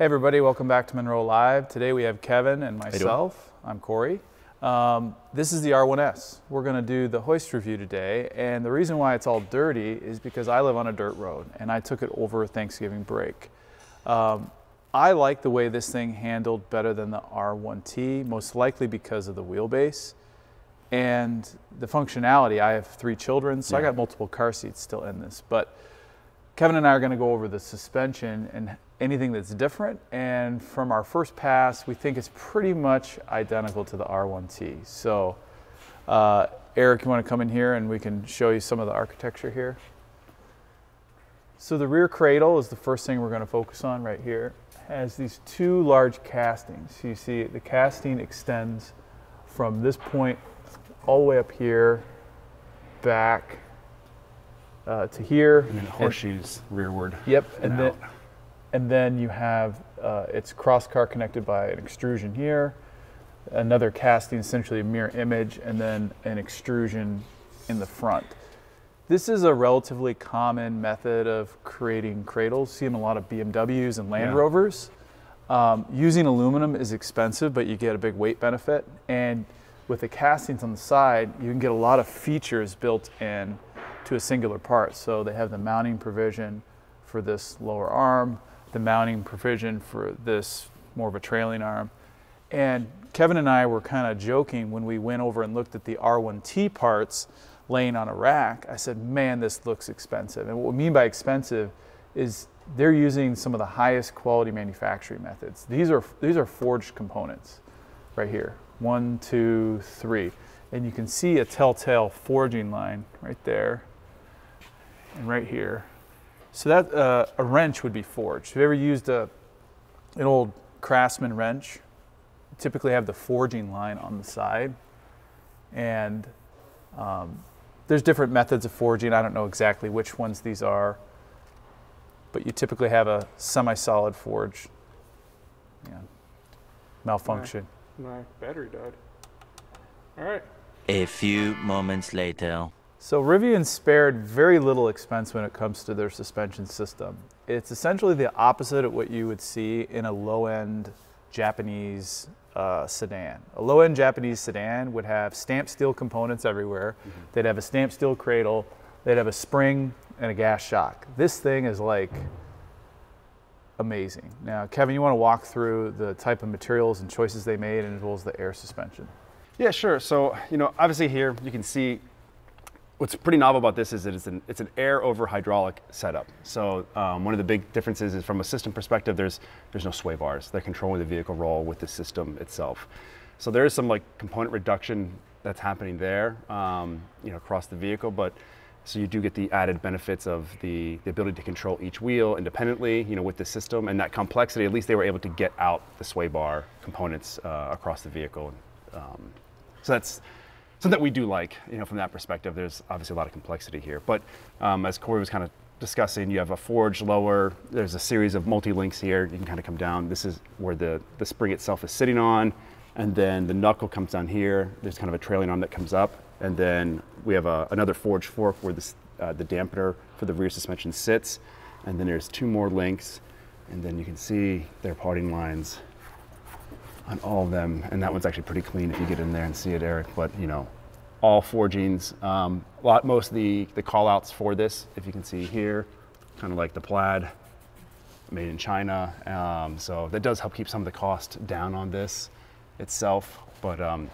Hey everybody, welcome back to Munro Live. Today we have Kevin and myself. I'm Cory. Um, this is the R1S. We're going to do the hoist review today, and the reason why it's all dirty is because I live on a dirt road, and I took it over Thanksgiving break. Um, I like the way this thing handled better than the R1T, most likely because of the wheelbase and the functionality. I have three children, so I got multiple car seats still in this, but Kevin and I are going to go over the suspension and anything that's different. And from our first pass, we think it's pretty much identical to the R1T. So, uh, Eric, you want to come in here and we can show you some of the architecture here? So, the rear cradle is the first thing we're going to focus on right here. Has these two large castings. So you see the casting extends from this point all the way up here, back uh, to here. And then horseshoes rearward. Yep, and, then out. and then you have uh, it's cross car connected by an extrusion here, another casting, essentially a mirror image, and then an extrusion in the front. This is a relatively common method of creating cradles. See them a lot of BMWs and Land Yeah. Rovers. Um, using aluminum is expensive, but you get a big weight benefit. And with the castings on the side, you can get a lot of features built in to a singular part. So they have the mounting provision for this lower arm, the mounting provision for this more of a trailing arm. And Kevin and I were kind of joking when we went over and looked at the R1T parts laying on a rack. I said, man, this looks expensive. And what we mean by expensive is they're using some of the highest quality manufacturing methods. These are, these are forged components right here. One, two, three. And you can see a telltale forging line right there and right here. So that uh, a wrench would be forged. Have you ever used a, an old Craftsman wrench? Typically have the forging line on the side, and um, there's different methods of forging. I don't know exactly which ones these are, but you typically have a semi-solid forge. Yeah. Malfunction. My battery died. All right. A few moments later. So Rivian spared very little expense when it comes to their suspension system. It's essentially the opposite of what you would see in a low-end Japanese uh, sedan. A low-end Japanese sedan would have stamped steel components everywhere. They'd have a stamped steel cradle. They'd have a spring and a gas shock. This thing is like amazing. Now, Kevin, you want to walk through the type of materials and choices they made, and as well as the air suspension. Yeah, sure. So, you know, obviously here you can see what's pretty novel about this is that it's an, it's an air over hydraulic setup. So um, one of the big differences is from a system perspective, there's, there's no sway bars. They're controlling the vehicle roll with the system itself. So there is some like component reduction that's happening there, um, you know, across the vehicle, but so you do get the added benefits of the, the ability to control each wheel independently, you know, with the system and that complexity. At least they were able to get out the sway bar components uh, across the vehicle. Um, so that's something that we do like, you know, from that perspective. There's obviously a lot of complexity here, but um, as Cory was kind of discussing, you have a forged lower. There's a series of multi-links here. You can kind of come down. This is where the the spring itself is sitting on, and then the knuckle comes down here. There's kind of a trailing arm that comes up, and then we have a, another forged fork where this, uh, the dampener for the rear suspension sits, and then there's two more links, and then you can see their parting lines on all of them, and that one's actually pretty clean if you get in there and see it, Eric. But you know, all forgings. Um, a lot, most of the the call outs for this, if you can see here, kind of like the plaid, made in China. Um, so that does help keep some of the cost down on this itself. But um,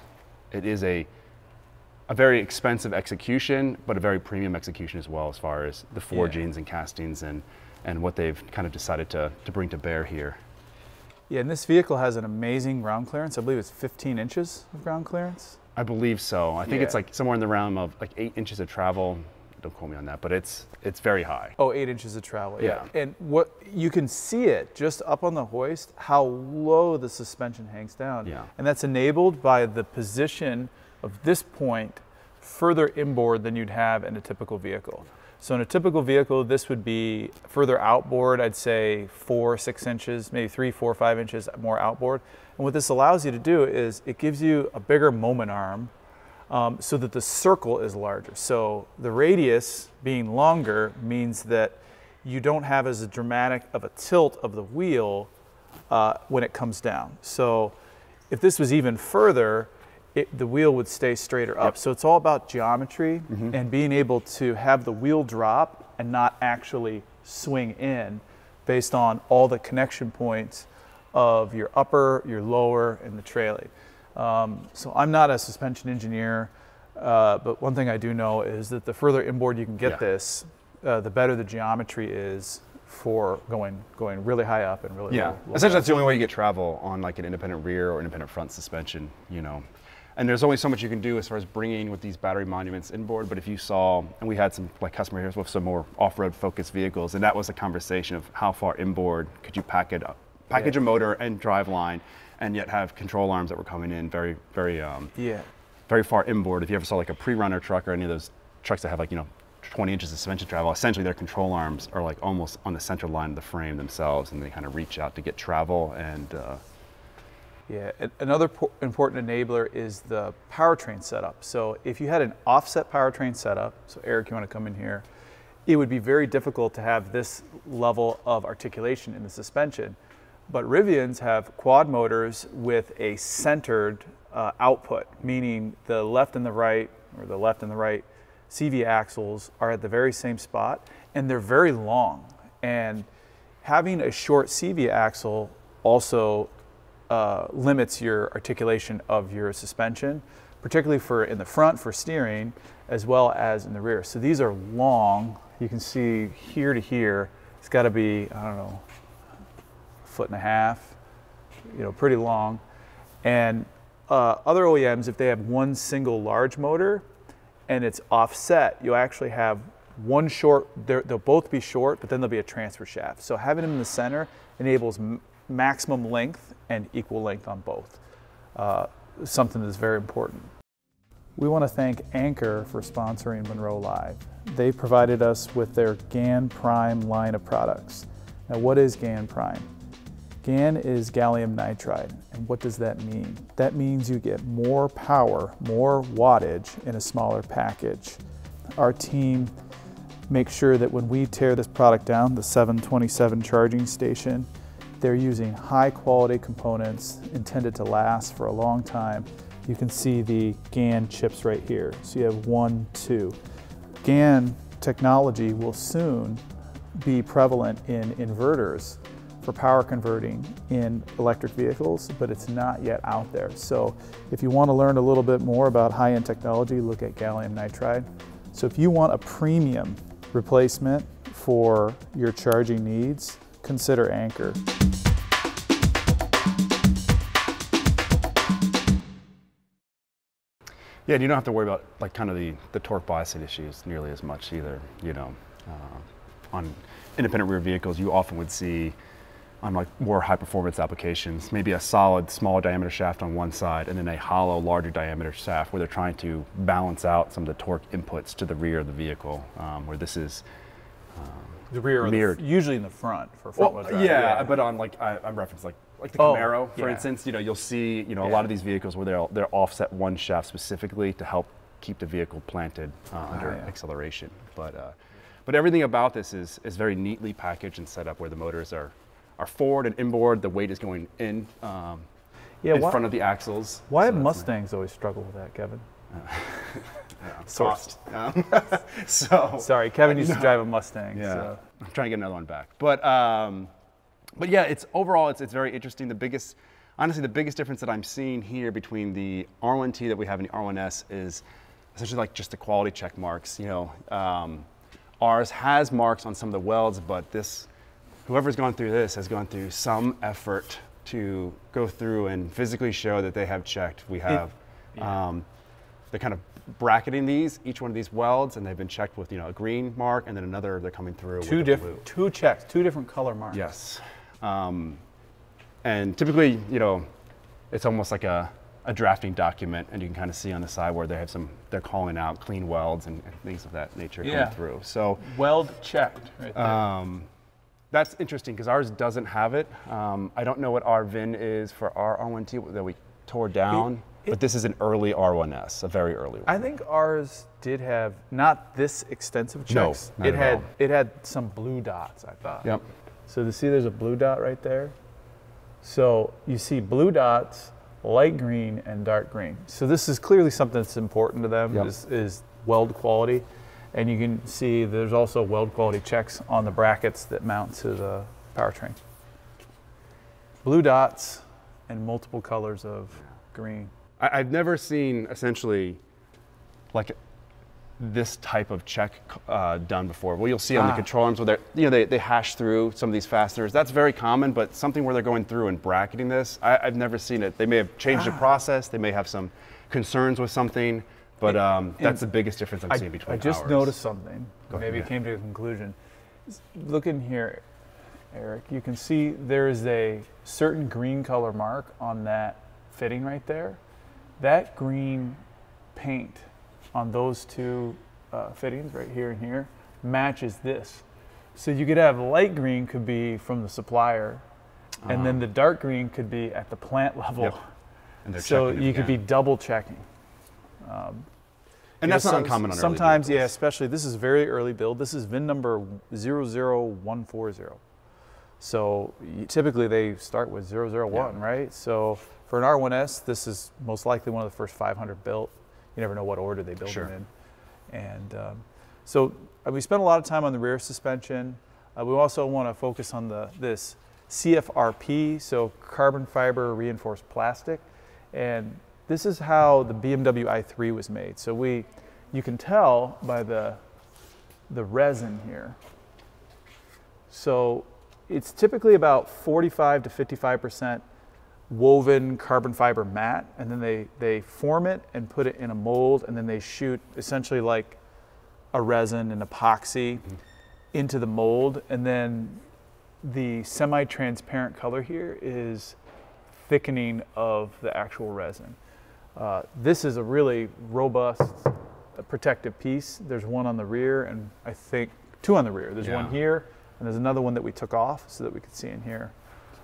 it is a a very expensive execution, but a very premium execution as well, as far as the four forgings and castings and and what they've kind of decided to to bring to bear here. Yeah, and this vehicle has an amazing ground clearance. I believe it's 15 inches of ground clearance. I believe so. I think it's like somewhere in the realm of like eight inches of travel. Don't quote me on that, but it's it's very high. Oh, eight inches of travel. Yeah. Yeah. And what you can see it just up on the hoist, how low the suspension hangs down. Yeah. And that's enabled by the position of this point further inboard than you'd have in a typical vehicle. So in a typical vehicle, this would be further outboard, I'd say four, six inches, maybe three, four, five inches more outboard. And what this allows you to do is it gives you a bigger moment arm um, so that the circle is larger. So the radius being longer means that you don't have as dramatic of a tilt of the wheel uh, when it comes down. So if this was even further, it, the wheel would stay straighter up. So it's all about geometry and being able to have the wheel drop and not actually swing in based on all the connection points of your upper, your lower, and the trailing. Um, so I'm not a suspension engineer, uh, but one thing I do know is that the further inboard you can get Yeah. this, uh, the better the geometry is for going going really high up and really Yeah, low. low essentially down. that's the only way you get travel on like an independent rear or independent front suspension, you know. And there's only so much you can do as far as bringing with these battery monuments inboard. But if you saw, and we had some like customer here with some more off-road focused vehicles, and that was a conversation of how far inboard could you pack it up, package Yeah. a motor and drive line, and yet have control arms that were coming in very, very, um, Yeah. very far inboard. If you ever saw like a pre-runner truck or any of those trucks that have like you know 20 inches of suspension travel, essentially their control arms are like almost on the center line of the frame themselves, and they kind of reach out to get travel and. Uh, Yeah, another important enabler is the powertrain setup. So if you had an offset powertrain setup, so Eric, you want to come in here, it would be very difficult to have this level of articulation in the suspension. But Rivians have quad motors with a centered uh, output, meaning the left and the right, or the left and the right CV axles are at the very same spot, and they're very long. And having a short CV axle also uh, limits your articulation of your suspension, particularly for in the front for steering, as well as in the rear. So these are long. You can see here to here. It's got to be I don't know, a foot and a half. You know, pretty long. And uh, other OEMs, if they have one single large motor and it's offset, you'll actually have one short. They'll both be short, but then there'll be a transfer shaft. So having them in the center enables maximum length and equal length on both. Uh, something that's very important. We want to thank Anker for sponsoring Munro Live. They provided us with their GaNPrime line of products. Now, what is GaNPrime? GAN is gallium nitride. And what does that mean? That means you get more power, more wattage in a smaller package. Our team makes sure that when we tear this product down, the 727 charging station, they're using high quality components intended to last for a long time. You can see the GAN chips right here. So you have one, two. GAN technology will soon be prevalent in inverters for power converting in electric vehicles, but it's not yet out there. So if you want to learn a little bit more about high-end technology, look at gallium nitride. So if you want a premium replacement for your charging needs, consider Anker. Yeah, and you don't have to worry about like kind of the, the torque biasing issues nearly as much either. You know, uh, on independent rear vehicles, you often would see on like more high performance applications, maybe a solid small diameter shaft on one side and then a hollow larger diameter shaft where they're trying to balance out some of the torque inputs to the rear of the vehicle. Um, where this is The rear, or the- Mirrored. usually in the front for front well, drive. yeah, but on like I, I'm referencing like like the Oh, Camaro, for yeah. instance. You know, you'll see you know a Yeah. lot of these vehicles where they're they're offset one shaft specifically to help keep the vehicle planted uh, under yeah. acceleration. But uh, but everything about this is is very neatly packaged and set up where the motors are are forward and inboard. The weight is going in um, yeah. in why, front of the axles. why so have Mustangs always struggled with that, Kevin? nice. cost? Um, so Sorry, Kevin used to drive a Mustang. Yeah, So. I'm trying to get another one back. But um, but yeah, it's overall it's it's very interesting. The biggest, honestly, the biggest difference that I'm seeing here between the R1T that we have and the R1S is essentially like just the quality check marks. You know, um, ours has marks on some of the welds, but this, whoever's gone through this has gone through some effort to go through and physically show that they have checked. We have. Um, they're kind of bracketing these, each one of these welds, and they've been checked with you know a green mark and then another they're coming through Two with different, blue. two checks, two different color marks. Yes, um, and typically you know it's almost like a, a drafting document, and you can kind of see on the side where they have some they're calling out clean welds and, and things of that nature Yeah. coming through. So Weld checked. Right there. um, that's interesting because ours doesn't have it. Um, I don't know what our VIN is for our R1T that we tore down, it- but this is an early R1S, a very early one. I think ours did have not this extensive No, checks. not it had all. it had some blue dots. I thought. Yep. So to see, there's a blue dot right there. So you see blue dots, light green, and dark green. So this is clearly something that's important to them Yep. is, is weld quality. And you can see there's also weld quality checks on the brackets that mount to the powertrain. Blue dots and multiple colors of green. I, I've never seen essentially like this type of check uh, done before. Well, you'll see on the Ah. control arms where they're, you know, they, they hash through some of these fasteners. That's very common, but something where they're going through and bracketing this, I, I've never seen it. They may have changed the Ah. process. They may have some concerns with something, but um, that's the biggest difference I'm I, seeing between I just ours. noticed something. Go ahead, Maybe yeah. came to a conclusion. Look in here, Eric. You can see there is a certain green color mark on that fitting right there. That green paint on those two uh, fittings right here and here matches this. So you could have light green could be from the supplier, and then the dark green could be at the plant level. Uh-huh. Yep. And they're So you could be double checking. and that's know, not some- uncommon on Sometimes, yeah, especially this is very early build. This is VIN number 00140. So you- typically they start with 001, right? So for an R1S, this is most likely one of the first 500 built. You never know what order they build Sure. them in. And um, so uh, we spent a lot of time on the rear suspension. Uh, we also want to focus on the this CFRP, so carbon fiber reinforced plastic. And this is how the BMW i3 was made. So we, you can tell by the, the resin here. So it's typically about 45 to 55% woven carbon fiber mat, and then they, they form it and put it in a mold, and then they shoot essentially like a resin and epoxy into the mold, and then the semi-transparent color here is thickening of the actual resin. Uh, this is a really robust protective piece. There's one on the rear, and I think two on the rear. There's one here, and there's another one that we took off so that we could see in here.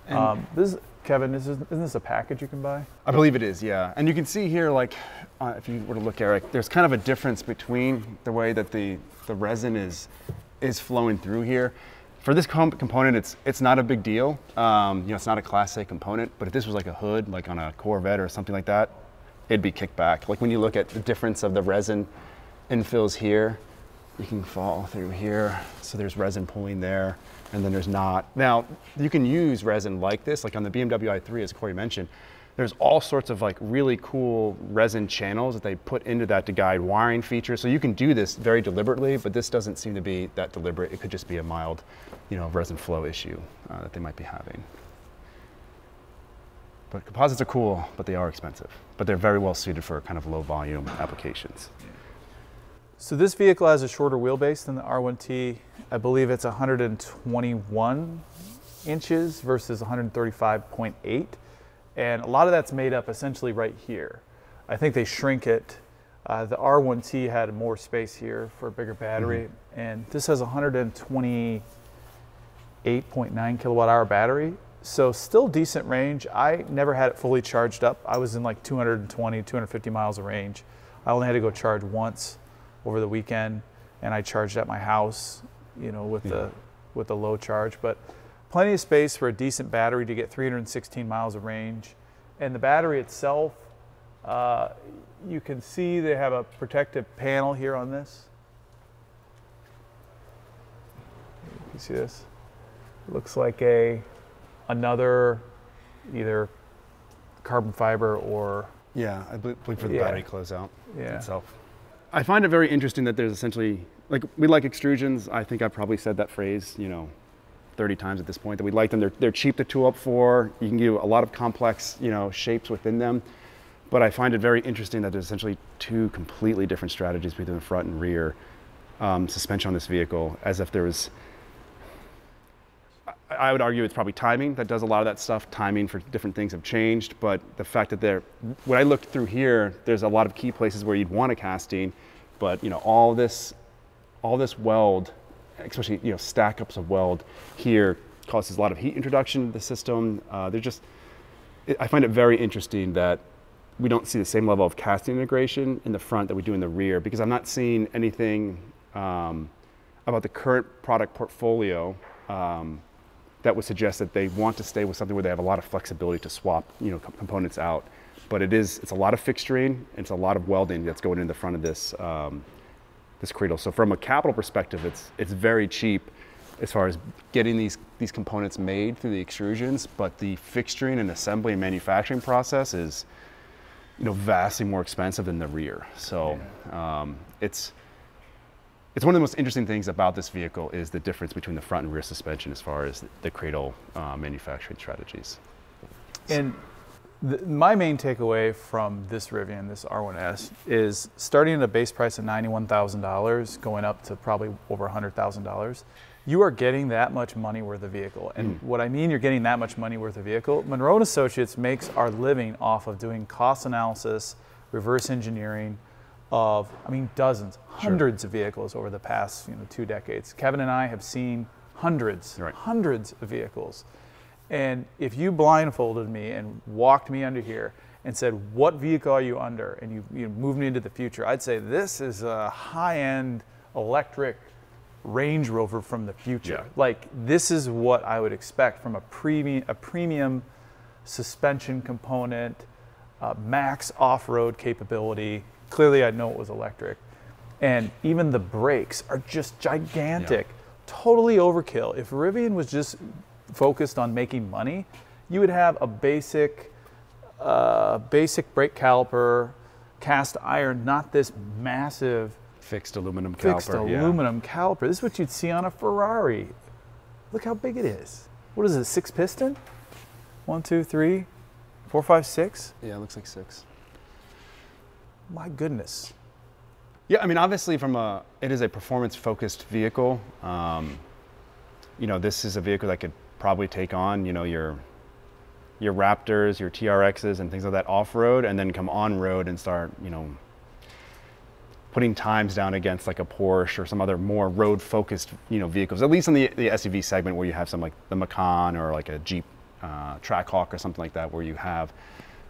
Um, this, is- Kevin, is this, isn't this a package you can buy? I believe it is, yeah. And you can see here, like, uh, if you were to look, Eric, there's kind of a difference between the way that the, the resin is is flowing through here. For this com- component, it's it's not a big deal. Um, you know, it's not a Class A component. But if this was like a hood, like on a Corvette or something like that, it'd be kicked back. Like when you look at the difference of the resin infills here, you can fall through here. So there's resin pooling there, and then there's not. Now, you can use resin like this, like on the BMW i3, as Cory mentioned. There's all sorts of like really cool resin channels that they put into that to guide wiring features. So you can do this very deliberately, but this doesn't seem to be that deliberate. It could just be a mild, you know, resin flow issue uh, that they might be having. But composites are cool, but they are expensive. But they're very well suited for kind of low volume applications. So this vehicle has a shorter wheelbase than the R1T. I believe it's 121 inches versus 135.8. And a lot of that's made up essentially right here. I think they shrink it. Uh, the R1T had more space here for a bigger battery. And this has a 128.9 kilowatt hour battery. So still decent range. I never had it fully charged up. I was in like 220, 250 miles of range. I only had to go charge once over the weekend, and I charged at my house, you know, with the with the low charge. But plenty of space for a decent battery to get 316 miles of range, and the battery itself, uh, you can see they have a protective panel here on this. You see this? looks like a another either carbon fiber or Yeah, I believe believe for the Yeah. battery closeout Yeah. itself. I find it very interesting that there's essentially like we like extrusions. I think I've probably said that phrase, you know, 30 times at this point. That we like them. They're they're cheap to tool up for. You can do a lot of complex, you know, shapes within them. But I find it very interesting that there's essentially two completely different strategies between the front and rear um, suspension on this vehicle, as if there was I- would argue it's probably timing that does a lot of that stuff. Timing for different things have changed, but the fact that there, when I looked through here, there's a lot of key places where you'd want a casting, but you know all this, all this weld, especially you know stack ups of weld here causes a lot of heat introduction to the system. Uh, they're just, it, I find it very interesting that we don't see the same level of casting integration in the front that we do in the rear because I'm not seeing anything um, about the current product portfolio. Um, that would suggest that they want to stay with something where they have a lot of flexibility to swap, you know, components out. But it is, it's a lot of fixturing, it's a lot of welding that's going in the front of this, um, this cradle. So from a capital perspective, it's, it's very cheap as far as getting these, these components made through the extrusions, but the fixturing and assembly and manufacturing process is, you know, vastly more expensive than the rear. So um, it's, it's one of the most interesting things about this vehicle is the difference between the front and rear suspension as far as the cradle uh, manufacturing strategies. And the, my main takeaway from this Rivian, this R1S, is starting at a base price of $91,000, going up to probably over $100,000. You are getting that much money worth of vehicle. And what I mean you're getting that much money worth of vehicle, Munro Associates makes our living off of doing cost analysis, reverse engineering of, I mean, dozens, hundreds of vehicles over the past you know, two decades. Kevin and I have seen hundreds, Right. hundreds of vehicles. And if you blindfolded me and walked me under here and said, "What vehicle are you under?" and you, you moved me into the future, I'd say this is a high-end electric Range Rover from the future. Yeah. Like this is what I would expect from a premium, a premium suspension component, uh, max off-road capability. Clearly, I know it was electric, and even the brakes are just gigantic. Totally overkill. If Rivian was just focused on making money, you would have a basic, uh, basic brake caliper, cast iron, not this massive Fixed aluminum fixed caliper. yeah. aluminum caliper. This is what you'd see on a Ferrari. Look how big it is. What is it? Six piston? One, two, three, four, five, six. Yeah, it looks like six. My goodness. Yeah, I mean, obviously, from a it is a performance-focused vehicle. Um, you know, this is a vehicle that could probably take on, you know, your your Raptors, your TRXs, and things like that off-road, and then come on-road and start, you know, putting times down against like a Porsche or some other more road-focused, you know, vehicles. At least in the the SUV segment, where you have some like the Macan or like a Jeep uh, Trackhawk or something like that, where you have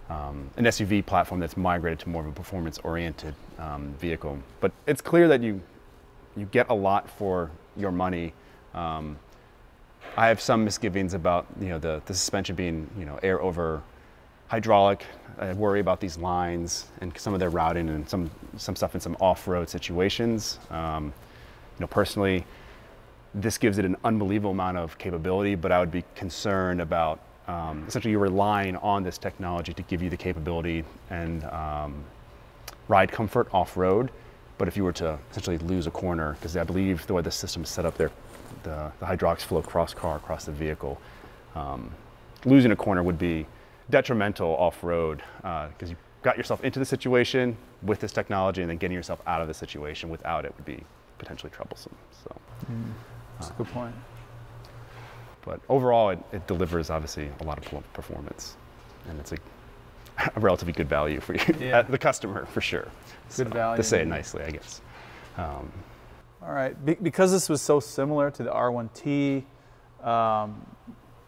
um, an SUV platform that's migrated to more of a performance-oriented um, vehicle. But it's clear that you you get a lot for your money. Um, I have some misgivings about you know the, the suspension being you know air over hydraulic. I worry about these lines and some of their routing and some some stuff in some off-road situations. Um, you know personally, this gives it an unbelievable amount of capability, but I would be concerned about um, essentially you're relying on this technology to give you the capability and um, ride comfort off road. But if you were to essentially lose a corner, because I believe the way the system is set up there, the, the hydraulics flow cross car across the vehicle, um, losing a corner would be detrimental off road because you got yourself into the situation with this technology and then getting yourself out of the situation without it would be potentially troublesome. So. That's a good point. But overall, it, it delivers obviously a lot of performance, and it's a, a relatively good value for you, Yeah. the customer for sure. Good value. To say it nicely, I guess. Um, All right. Be- because this was so similar to the R1T, um,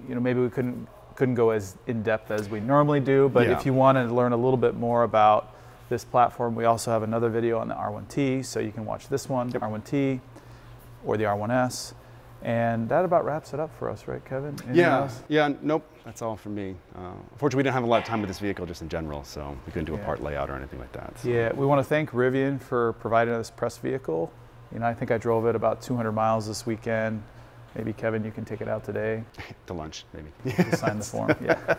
you know, maybe we couldn't couldn't go as in depth as we normally do. But Yeah. if you wanted to learn a little bit more about this platform, we also have another video on the R1T, so you can watch this one, R1T, or the R1S. And that about wraps it up for us, right, Kevin? Anything yeah, else? yeah. Nope, that's all for me. Uh, unfortunately, we didn't have a lot of time with this vehicle just in general, so we couldn't do a part layout or anything like that. so- Yeah, we want to thank Rivian for providing us press vehicle. You know, I think I drove it about 200 miles this weekend. Maybe Kevin, you can take it out today. To lunch, maybe. sign the form. Yeah.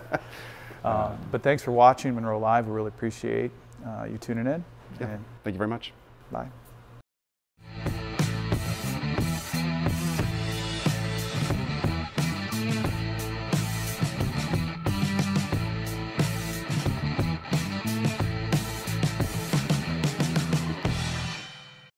Um, but thanks for watching Munro Live. We really appreciate Uh, you tuning in. Yeah. And Thank you very much. bye.